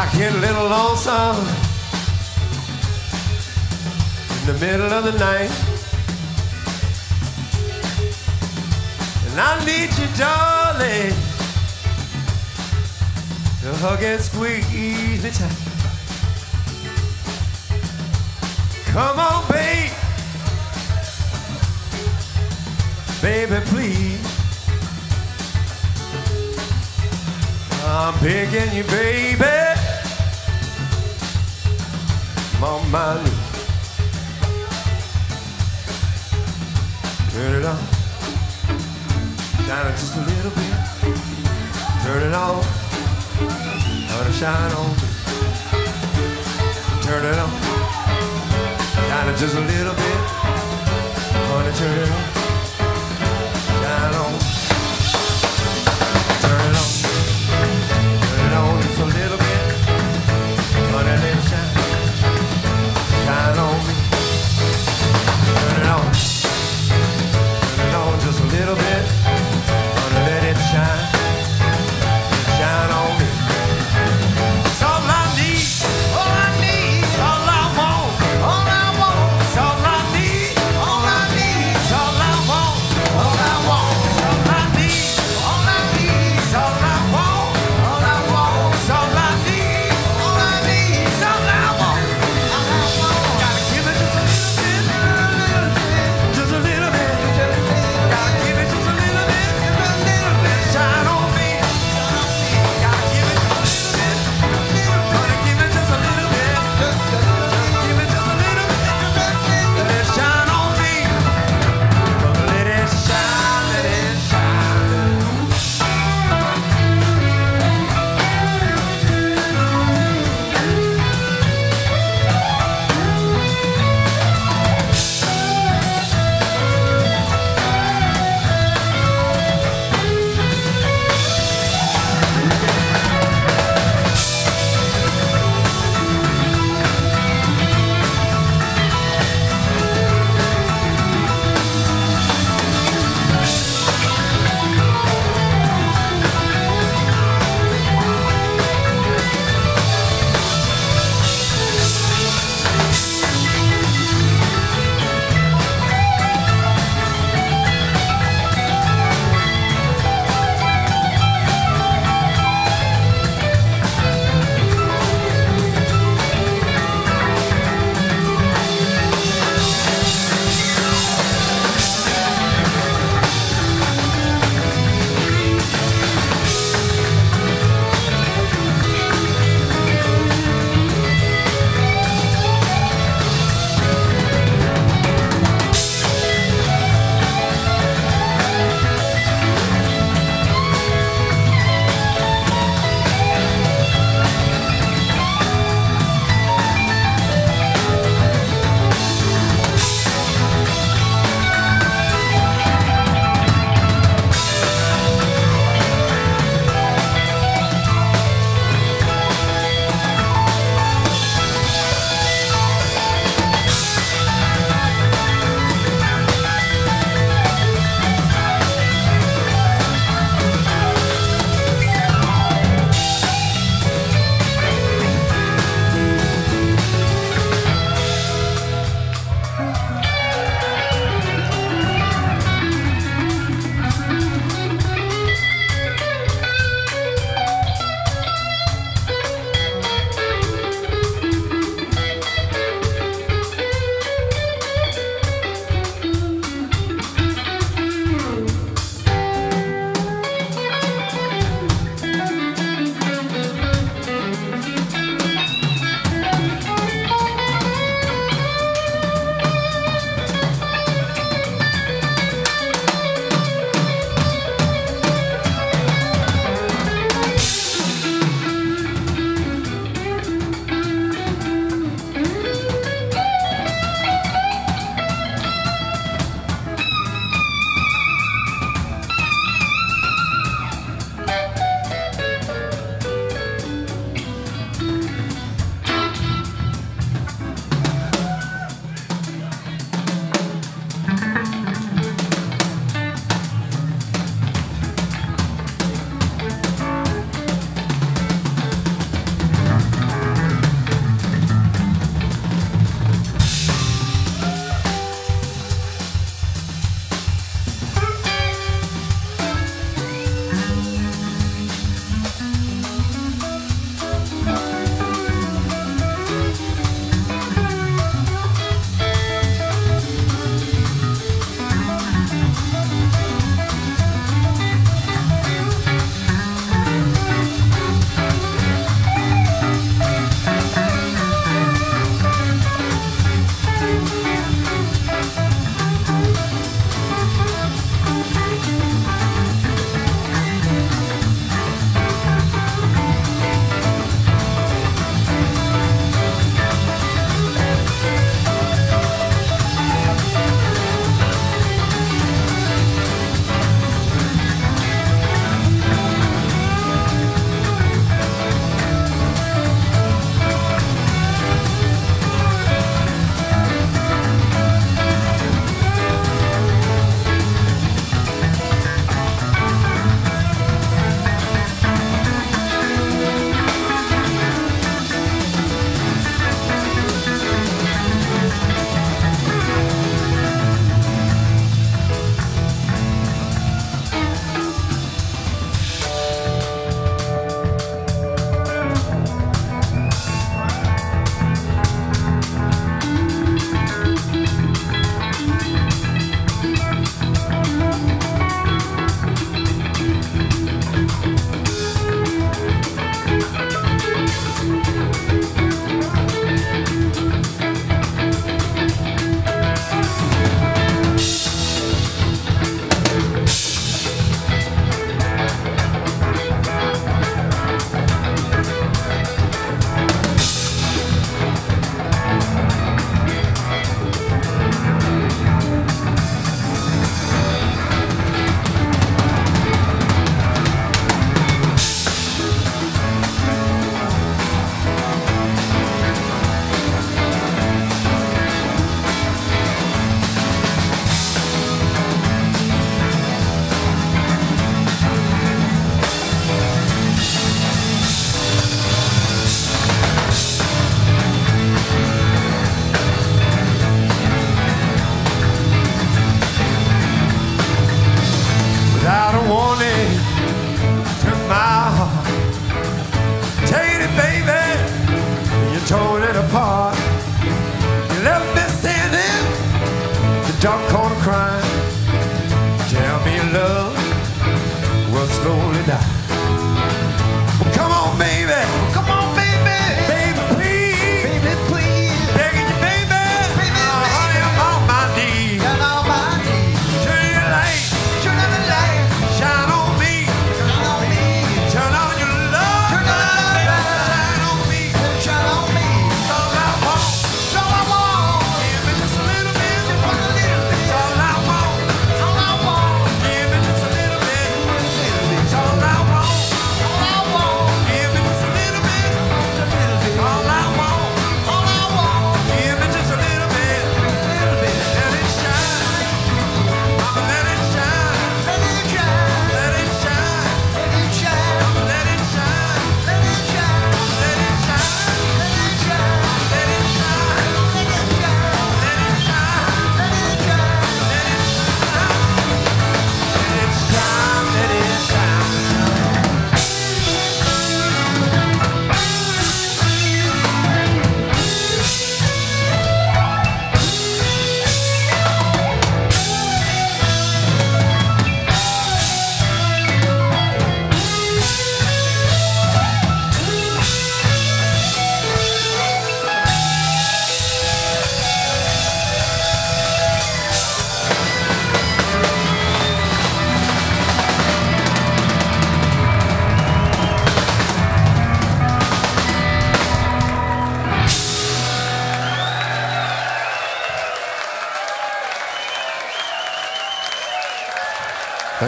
I get a little lonesome in the middle of the night. And I need you, darling, to hug and squeeze me tight. Come on, babe. Baby, please. I'm begging you, baby mon mal. Turn it on, shine it just a little bit. Turn it on, let it shine on. Turn it on, shine it just a little bit. Wanna turn it on.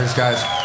Thanks, guys.